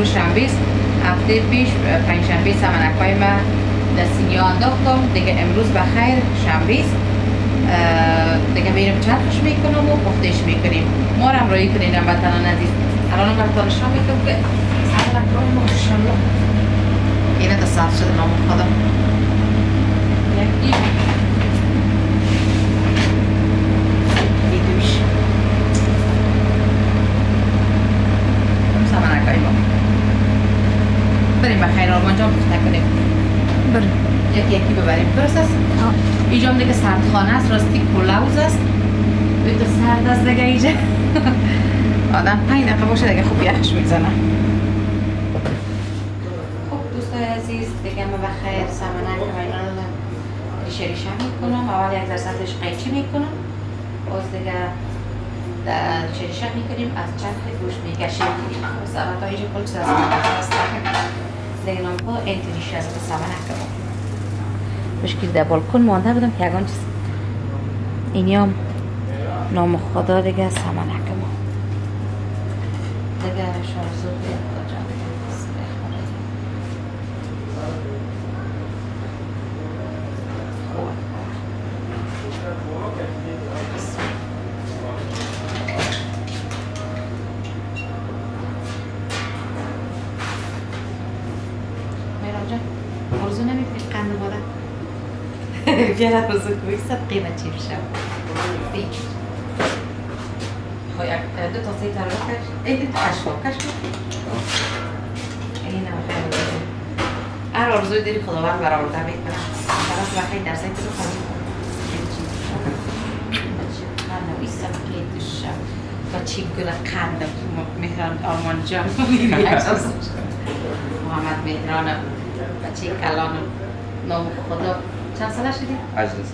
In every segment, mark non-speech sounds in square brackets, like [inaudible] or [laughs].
امروز شنبه است هفته پیش پنج شنبه سمنک های من سینیا انداختم دیگه امروز به خیر شنبه است دیگه میرم چرخش می‌کنم و پختش می‌کنیم. ما رو همراهی کنین وطنان عزیز. الان براتون نشان می‌کنم که سمنک های ماشاءالله. اینه تا صرف شده نام خدا. یکی دیدوش اون سمنک های ما بریم بخیر آرمان جان پخته کنیم. بریم یکی یکی ببریم. درست است؟ اینجا هم دیگه سردخانه است. راستی کلاوز است. به تو سرد است دیگه اینجا. [laughs] آدم پنج دقیقه باشه دیگه خوب یخش می‌زنه. خب دوستای عزیز دیگه ما بخیر. سمنک و اینا رو ریشه ریشه می‌کنم. اول یک درصدش قیچی می‌کنم. باز دیگه در ریشه ریشه می‌کنیم. از چرخ گوش می‌کشیم سبت های کل چیز از انتریشه است به سمنک ما مشکل در بالکن مانده بودم که چیز اینی هم نام خدا دیگه سمنک ما دیگه شارزو بیاد کجا میرم جان آرزو نمی‌کنی قند مادر بیار آرزو کوی صد قیمت چی بشه بیچ خو یک دو سی تر کش ای دو تا اشکا کش این هم خیلی بزن هر آرزوی داری خداوند برآورده می‌کنه فقط بخیر در سایت رو خالی و چی گل قندم مهران آرمان جان محمد مهرانم بچه کلانم نام خدا چند ساله شدی؟ عجلس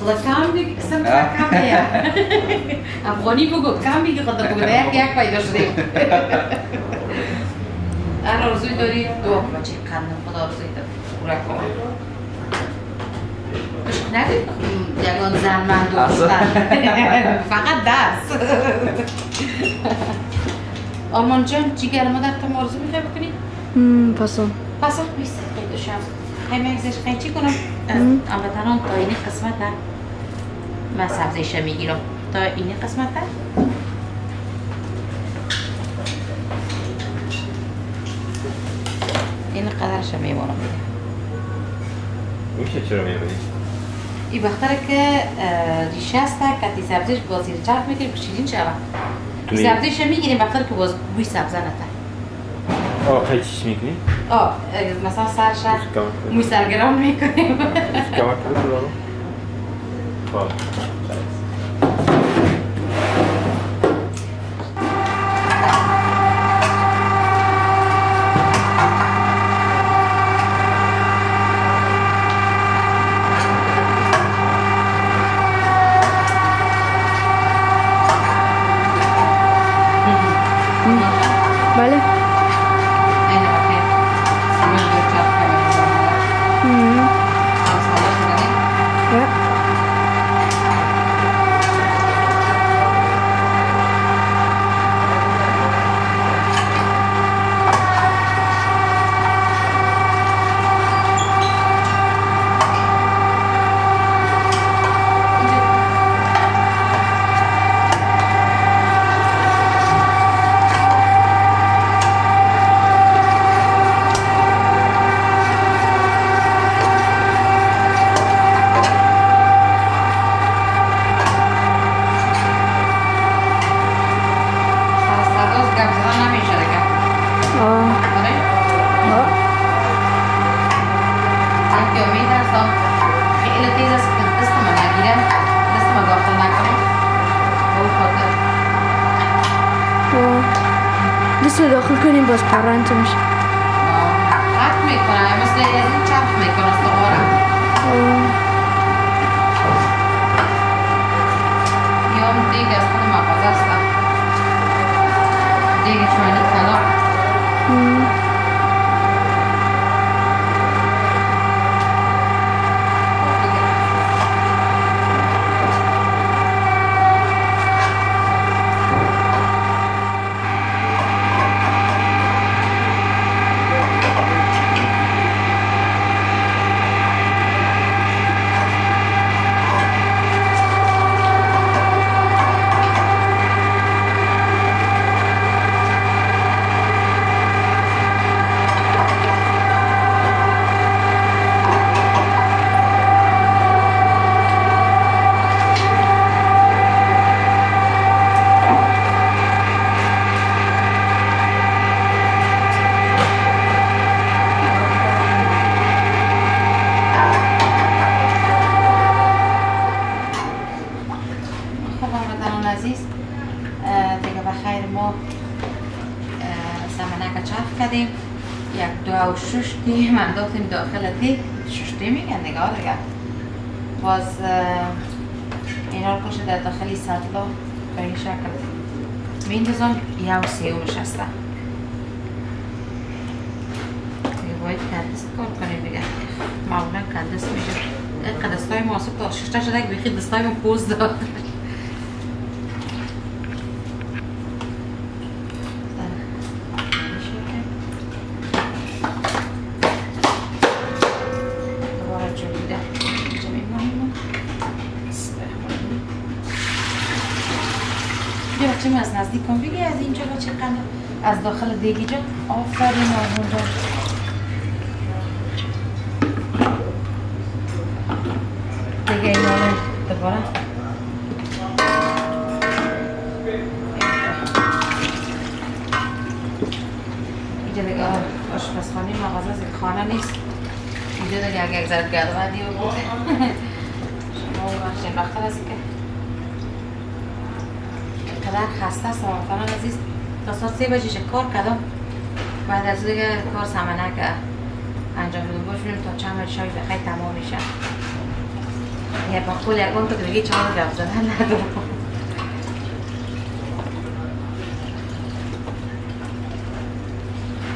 خدا کم بگی قسم کم بیا. افغانی بگو کم بگی خدا بگو. [laughs] در یک یک پیدا شدیم هر آرزوی داری دو بچه کندم خدا آرزوی داری. پورا کن. نگوی یگان زن من دو فقط دست. آرمان جان جیگر مادر تو آرزو می‌خوای بکنی؟ پاسو پس میست خیلی شب مگزش خیلی چی کنم؟ البته تا این قسمت ها. من سبزیش می‌گیرم. تا این قسمت ها. این قدرش میمونم. میشه چرا می‌بری؟ این بختره که ریشه است کتی سبزیش باز زیر چرخ می‌کنیم که شیرین شود. سبزیش می‌گیریم بختره که باز بوی سبزه نتر آه خیلی چیش می‌کنی؟ آه مثلا سرش موی سرگران می‌کنیم. کم کرده [laughs] داخل دی ششتی میگن دیگه باز اینا رو کشه در داخلی سطلا به این شکل میندازم یو سیومش دیگه باید کندست کار کنیم دیگه معمولا کندست میشه اینقدر دستای ما آسیب تا ششته شده که بیخی دستای ما پوز داد دوباره جویده اینجا میمونیم بسم الله الرحمن الرحیم. بیا بچه از نزدیک کن بگی از اینجا بچه قند جا آفرین آرمون جان دیگه اینا رو دوباره. اینجا دیگه آشپزخانه مغازه از خانه نیست. اینجا دیگه اگه یک ذره گردوندی و بوده شما بخشین وقت از که. اینقدر خسته هستم واقعا عزیز. تا ساعت سه بجه کار کردم بعد از دیگه کار سمنک انجام بدم باش ببینیم تا چند بجه شب بخیر تمام میشه یه با خود یکان تو دیگه چهار گپ زدن ندارم.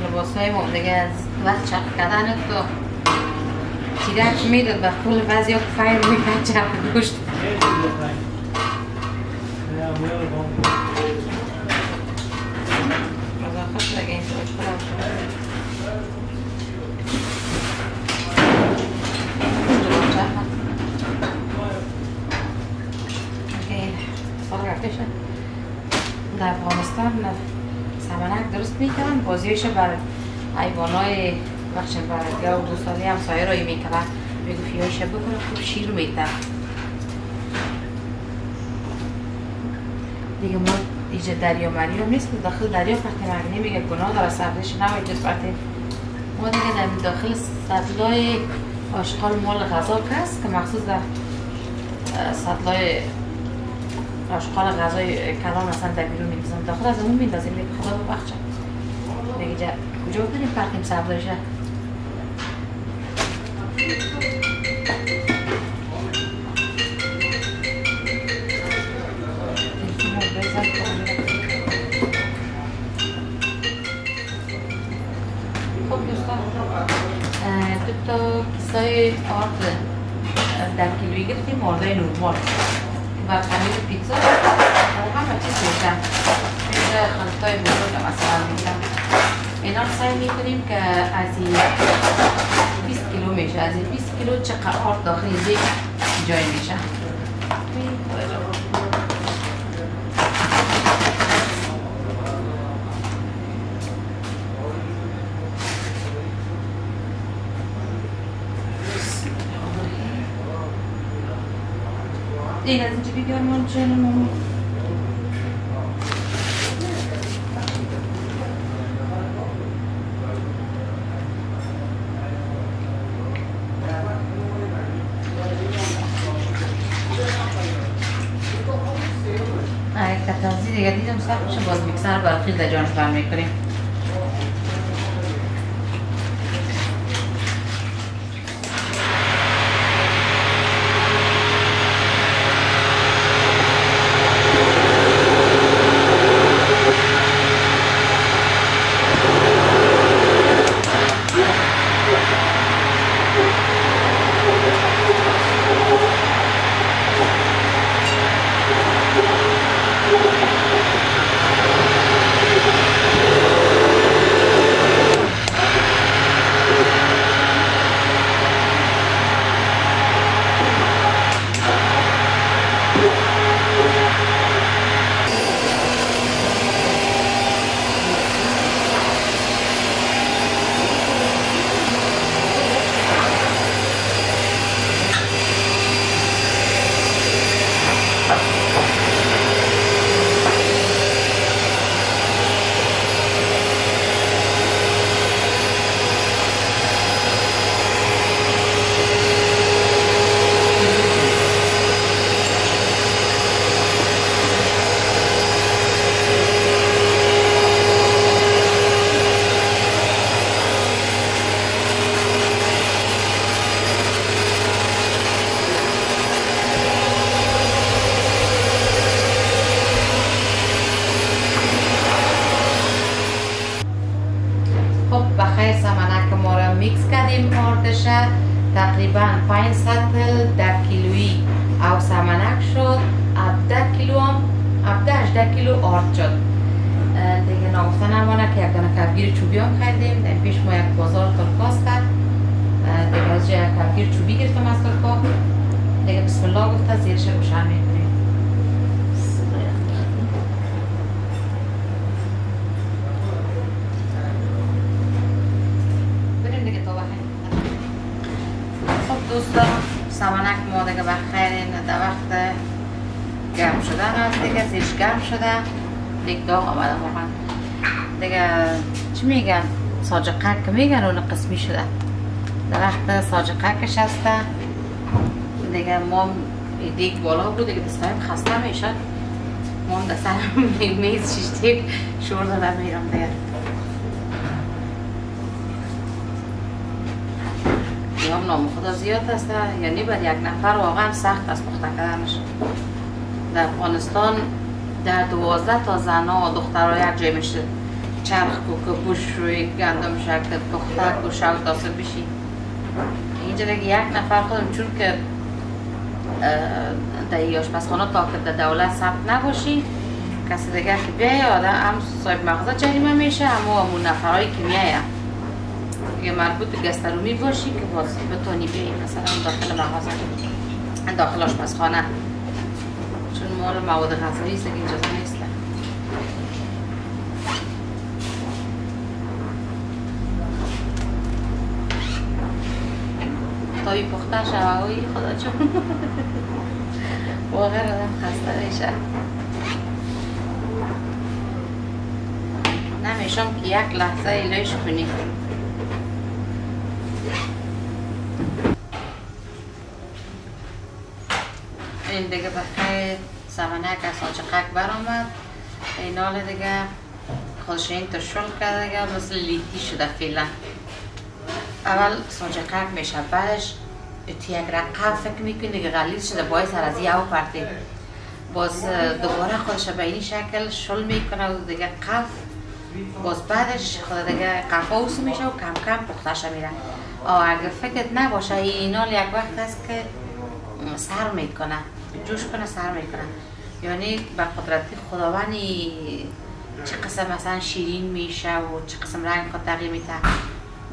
لباس های ما دیگه از وقت چرخ کردن تو تیرک می‌داد؟ به پول بعضی ها فیر می‌کنن چرخ گوشت در افغانستان سمنک درست می‌کنن بازیش بر حیوان های بخش برگه و دو سالی همسایه رایی می‌کنن. میگو فیاشه بکنه خوب شیر میتن دیگه ما اینجا دریا مریم نیست که داخل دریا وقتی مگنی میگه گناه داره سبزش نباید جز وقتی ما دیگه در داخل سطلای آشغال مال غذا هست که مخصوص در سطلای آشغال غذای کلان مثلا در بیرون میندازم داخل از اون میندازیم میگه خدا ببخشه میگه جا کجا بکنیم رو بزن کنم. خب دوستان دو تا کیسای آرد در گرفتیم آردای و پنیر پیتزا. و همه چیز میشن اینجا خلطای بزرگ مثلا میشن اینا سعی می‌کنیم که از این 20 کیلو میشه. از این 20 کیلو چقدر آرد داخل جای میشه. اینجا بگیرم من جنمون کتازی دیگه دیدم سخت میشه باز میکسر برای خیلی در جانش برمیکنیم 5 سطل در کیلویی او سمنک شد 17 کیلو هم 17 18 کیلو آرد شد. دیگه نگفته نمانه که یک دانه کفگیر چوبی هم خریدیم در پیش ما یک بازار ترکا است اه، دیگه از جای کفگیر چوبی گرفتم از ترکا دیگه بسم الله گفته زیرش روشن می‌کنیم بریم دیگه تا وقت خب دوستان سمنک ما دیگه بخیر در وقت گرم شدن است دیگه زیرش گرم شده. دیگه داغ آمده واقعا. دیگه چی میگن؟ ساجقه که میگن اون قسمی شده. در وقت ساجقه کش هسته. دیگه ما دیگ بالا بود دیگه دستایم خسته میشه ما هم دست میز شیشتیم شور داده میرم دیگه. هم نام خدا زیاد است یعنی بر یک نفر واقعا سخت است پخته کردنش. در افغانستان در دوازده تا زنا و دخترها یک جای میشه. چرخ کو که بوش روی گندم شکل پخته کو شو تاسه بشی اینجا دیگه یک نفر خودم چون که در آشپزخانه تا که در دولت ثبت نباشی کسی دیگه که بیای آدم هم صاحب مغازه جریمه میشه اما همون نفرهایی که میایه اگه مربوط به گسترومی باشی که باز بتونی بیایی مثلا داخل مغازه داخل آشپزخانه. مال مواد غذایی است که اینجا نیست. تایی پخته شوه اوی خدا چون واقعا آدم خسته میشه. نمیشم که یک لحظه ایلایش کنی این دیگه بخیر. سمنک از آجقک برآمد. این حال دیگه خودش این ترشل کرده دیگه مثل لیتی شده فعلا اول ساجقک میشه بعدش یک رقم فکر می‌کنی دیگه غلیظ شده باعث سر از او پرتی. باز دوباره خودش به این شکل شل می‌کنه و دیگه قف. باز بعدش خود دیگه قفاوس میشه و کم کم پختش میره. اگه فکرت نباشه اینال یک وقت هست که سر می‌کنه. جوش کنه سر می‌کنه. یعنی به قدرت خداوندی چه قسم مثلا شیرین میشه و چه قسم رنگ خود تغییر میده.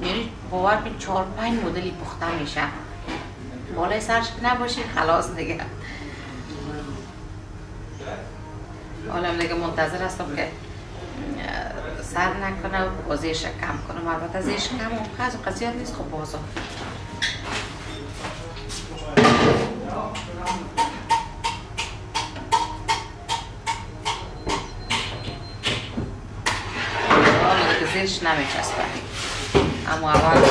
یعنی باور کن چهار پنج مدلی پخته میشه. بالای سرش که نباشی خلاص دیگه. حالا دیگه منتظر هستم که سر نکنه و بازیش کم کنم. البته زیرش کم و قضا قضیات نیست خب بازم. زیرش نمیچسبه. اما اول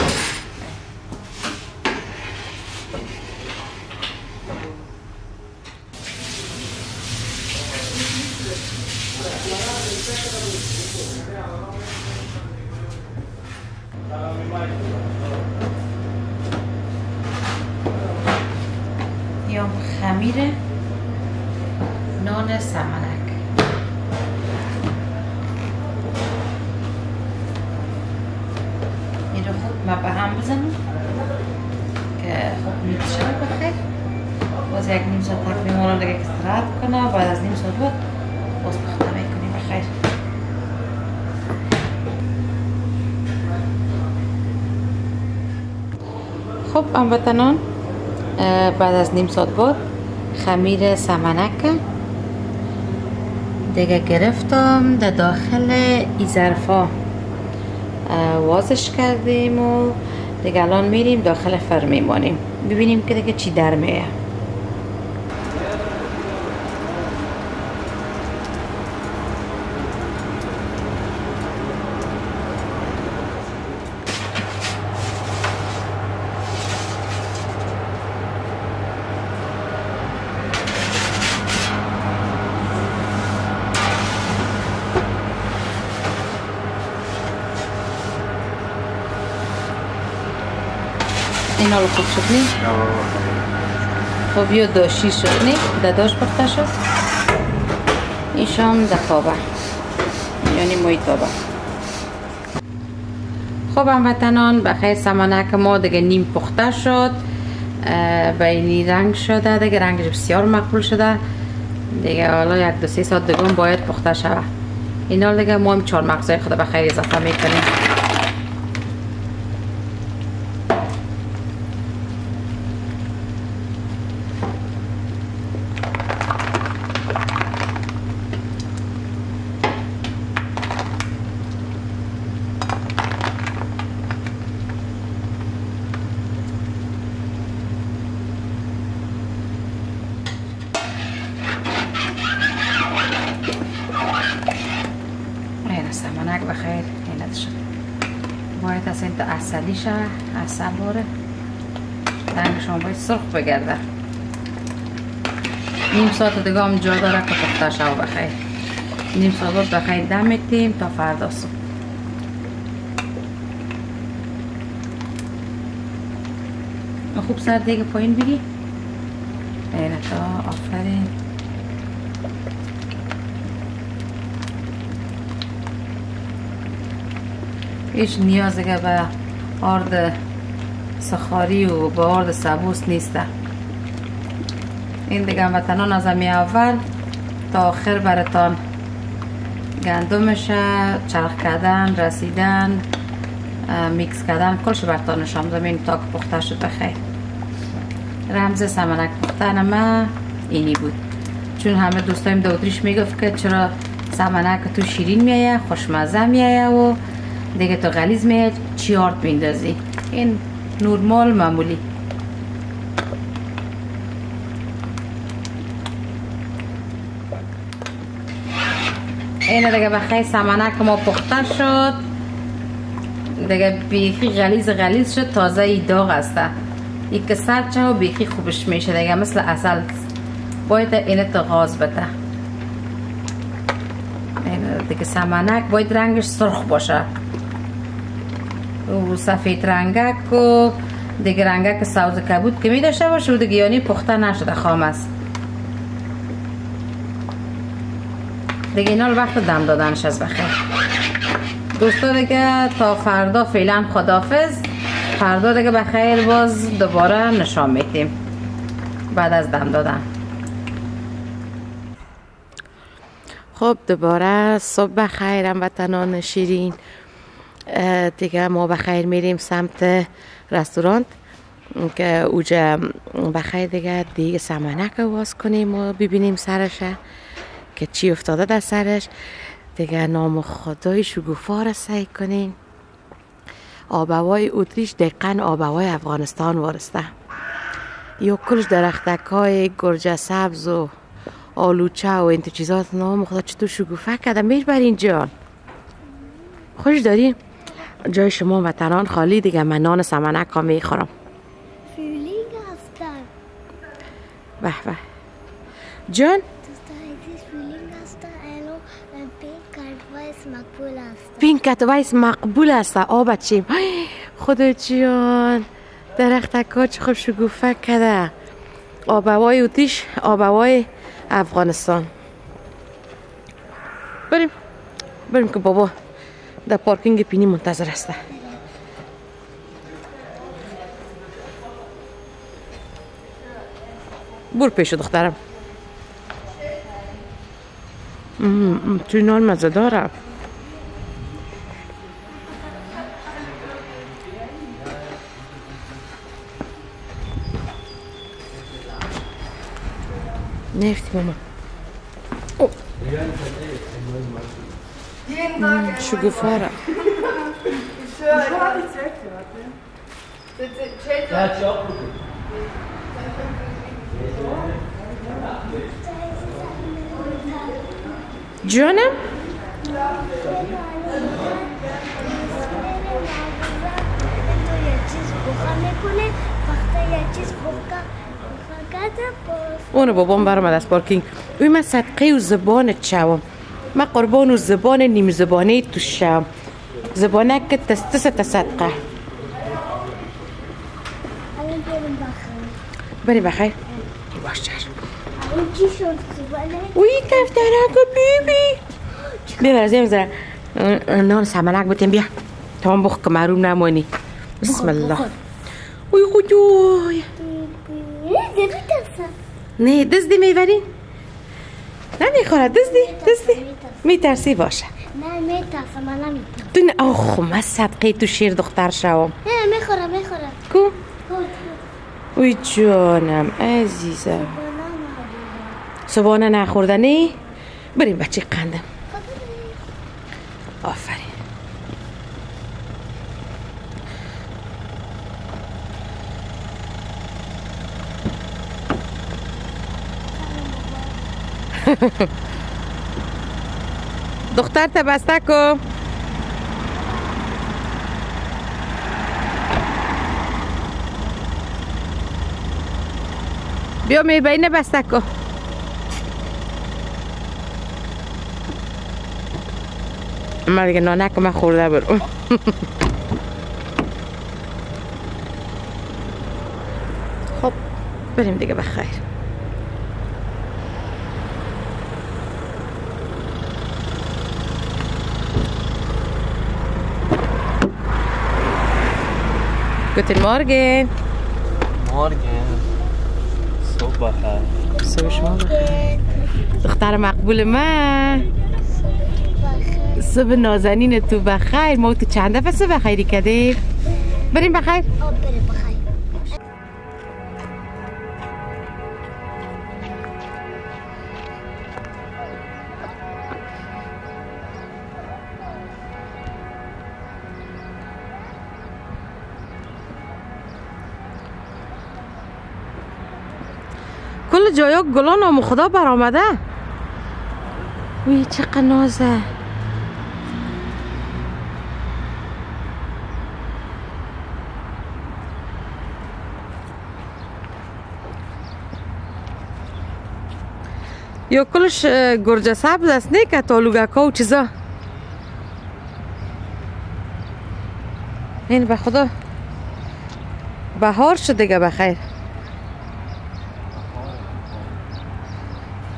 یا خمیر نان سمنک این رو خوب ما به هم بزنم که خوب میت شده بخیر. باز یک نیم ساعت تقریبا رو دیگه استراحت کنه بعد از نیم ساعت بود باز پخته می‌کنیم بخیر. خب هموطنان بعد از نیم ساعت بعد خمیر سمنک دیگه گرفتم در داخل ای ظرفا وازش کردیم و دیگه الان میریم داخل فر میمانیم. ببینیم که دیگه چی در میه اینا رو خوب شد نی؟ خب یه داشی شد نی؟ داداش پخته شد؟ ایشان دخابه یعنی محیطابه خب هموطنان بخیر سمنک ما دیگه نیم پخته شد به اینی رنگ شده دیگه رنگش بسیار مقبول شده. دیگه حالا یک دو سه ساعت دیگه باید پخته شود. اینا دیگه ما هم چهار مغزای خود به خیر اضافه می‌کنیم این سمنک بخیر این شد باید از این شه اصل باره رنگشون باید سرخ بگرده نیم ساعت دیگه هم جا داره که پخته شو بخیر. نیم ساعت بخیر. دم میتیم تا فردا صبح. خوب سر دیگه پایین بگی. تا آفرین هیچ نیاز دیگه به آرد سخاری و به آرد سبوس نیسته. این دیگه وطنان از همی اول تا آخر برتان. گندمش چرخ کردن رسیدن میکس کردن کلش برتان نشان زمین تا که پخته شد بخیر. رمز سمنک پختن ما اینی بود. چون همه دوستایم دودریش می‌گفت که چرا سمنک تو شیرین میایه خوشمزه میایه و دیگه تو غلیز میایه چی آرد میندازی. این نورمال معمولی. این دیگه بخیر سمنک ما پخته شد. دیگه بیخی غلیز غلیز شد تازه ای داغ هسته یک که سرچه و بیخی خوبش میشه دیگه مثل اصل باید این تو غاز بده. دیگه سمنک باید رنگش سرخ باشه. سفید رنگک و دیگه رنگک سوز کبود که می داشته باشه و دیگه یعنی پخته نشده خام است. دیگه اینا وقت دم دادنش از بخیر. دوستا دیگه تا فردا فعلا خدافز فردا دیگه بخیر باز دوباره نشان میدیم. بعد از دم دادن. خب دوباره صبح بخیر هموطنان شیرین. دیگه ما بخیر میریم سمت رستوران که اوجا بخیر دیگه دیگه سمنک رو باز کنیم و ببینیم سرش که چی افتاده در سرش. دیگه نام خدای شگوفا رو سعی کنیم. آبوای اتریش دقیقا آبوای افغانستان وارسته. یا کلش درختک های گرجه سبز و آلوچه و این چیزات نام خدا چطور شگوفه کرده میر بر اینجا خوش داری؟ جای شما وطنان خالی دیگه. من نان سمنک ها می‌خورم. Frühling هستن به به. جان؟ فیلینگ پینکت وایس مقبول است. آ بچه خدا جان. درختک ها چه خوب شگوفه کرده. آبوای اوتیش آبوای افغانستان. بریم. بریم که بابا. در پارکینگ پینی منتظر است برو پیش دخترم. توی نان مزه داره نفتی ماما شگوفاره جانم تو یه چیز بخور می‌کنه وقتا یه چیز بخور کرده باز اونو بابام برام از پارکینگ. اوی من صدقه و زبان چوم من قربان و زبان نیم زبانه تو شم زبانه که تستس تصدقه. بری بخیر. باش چشم. الان چی شد؟ زبانه؟ اوی کفترک بیبی. بیا برازیم زره نان سمنک بتیم بیا. تا هم بخ که معروم نمانی. بسم الله. اوی خدای. تو نه دزدی می‌بری؟ نمی‌خوره دزدی دزدی. میترسی؟ باشه. نه میترسم من نمیترسم. تو نه. آخ من صدقه تو شیر دختر شوم. نه می‌خوره می‌خوره کو؟ اوی جانم عزیزم. صبحانه نخوردنی؟ بریم بچه قندم آفرین [laughs] دختر تا بسته کو بیا می بین بسته کو من دیگه نانک من خورده برو [laughs] خب بریم دیگه بخیر Guten Morgen. Morgen. صبح بخیر. صبح شما بخیر. دختر مقبول من صبح نازنین تو بخیر ما تو چند دفعه صبح خیری کردیم بریم بخیر آب بره بخیر جایا گلان آمو خدا برآمده. وی چقدر نازه یا کلش گرجه سبز است نه که تالوگکا و چیزا. این به خدا. بهار شد دیگه بخیر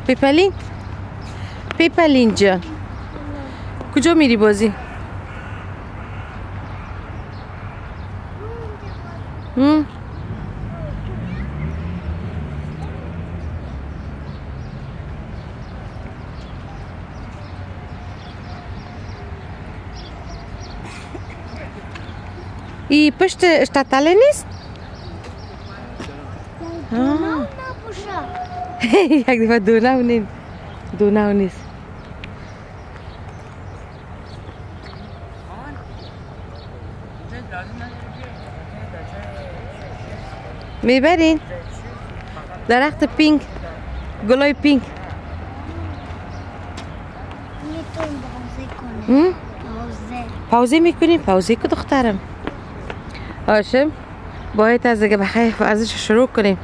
پیپلین پیپلین جان کجا میری بازی؟ ای پشت اشتتاله نیست؟ آه. نه پوشا یک دفعه دونه نیست دونه نیست می‌برین درخت پینک گلای پینک پاوزی می‌کنیم پاوزی که دخترم هاشم باید از دیگه بخیر رو شروع کنیم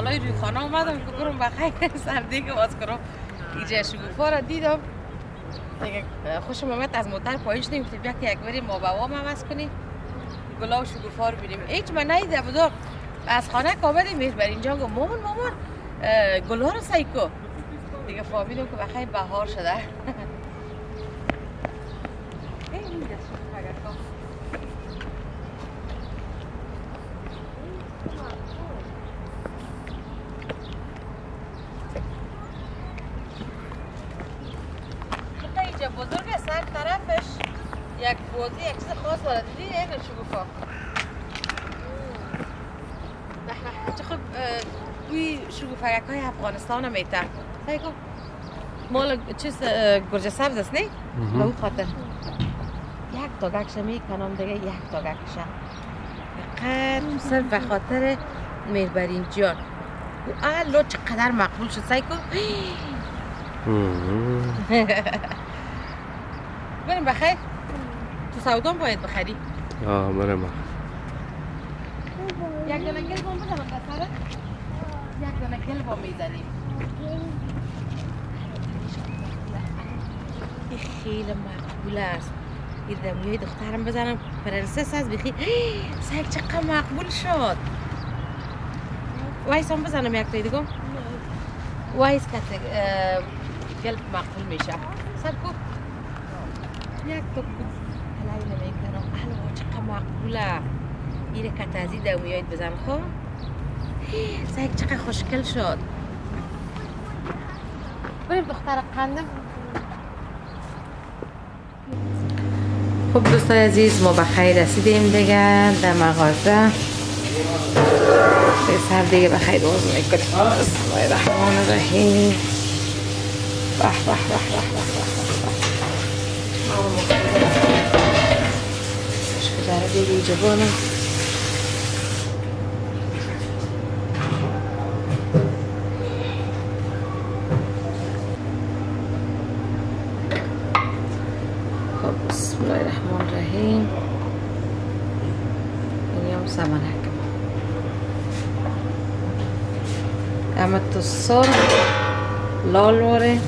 من کالای روی خانه اومدم که برم بخیر سردی که باز کنم. اینجا شگوفا را دیدم. خوشم آمد از موتر پایین شدیم گفتیم بیا که یک بری ما بوام عوض کنیم گلا و شگوفا رو بینیم هیچ من نیده بودم. از خانه که آمدیم بر اینجا گفت مامان مامان گلا رو سیکو. دیگه فهمیدم که بخیر بهار شده ای، این دست شگوفا. حتی اینجا بزرگ سر طرفش یک بازی یک چیز خاص داره دیدی یک به به، چه خوب توی شگوفک های افغانستان هم میتر مال چیز اه، گرجه سبز است نه؟ به اون خاطر یک تا گکش می‌کنم دیگه یک تا گکش فقط صرف به خاطر میربرین جان چقدر مقبول شد سیگو بریم بخیر سودان باید بخری آه برم یک دانه گل بام بزنم بسره یک دانه گل بام می‌زنیم. خیلی مقبول است. این دمویه دخترم بزنم. پرنسس از بخی سگ چقدر مقبول شد. وایس هم بزنم یک تایی دیگم وایس کت گلت مقبول میشه. سب کو یک تو حلال نمی‌کنم حلوا چقدر مقبوله ایره کتازی دو میاید بزن خب سگ چقدر خوشگل شد. بریم دختر قندم. خب دوستای عزیز ما به خیر رسیدیم دیگه. در مغازه پسر دیگه به خیر باز می‌کنیم بسم الله الرحمن الرحیم. به به به به به به العربية بيجيبونا بسم الله الرحمن الرحيم. اليوم سمن هكذا عملت الصلب الألوري